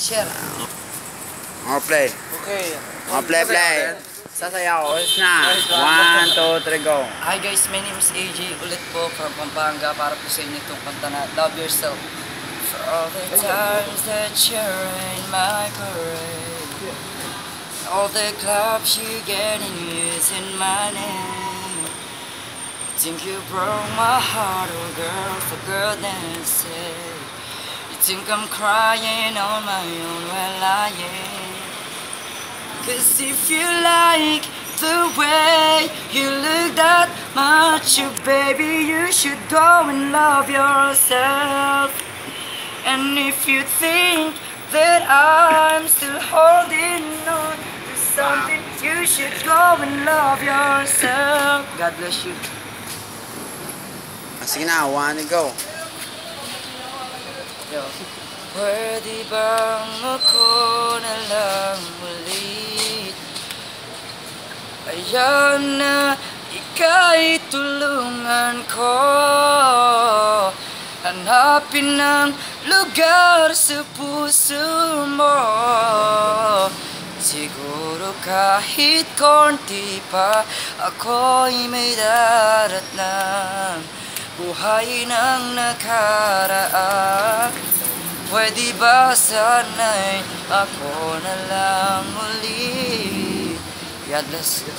Share. Mga play. Okay. Mga play, play. Sasayaw. Oras na. One, two, three, go. Hi guys, my name is AJ ulit po from Pampanga para po sa inyo itong kanta na Love Yourself. For all the times that you're in my parade All the clubs you get in using my name Think you broke my heart, oh girl, for goodness sake You think I'm crying on my own, while I am Cause if you like the way you look that much, you baby, you should go and love yourself. And if you think that I'm still holding on to something, you should go and love yourself. God bless you. Sige na, one, go. Yo. Pwede bang ako na lang ulit? Ayan na, ika'y tulungan ko Hanapin ang lugar sa puso mo Siguro kahit konti pa Ako'y may daratnan Buhay ng nakaraan Pwede ba sana'y ako na lang uli God.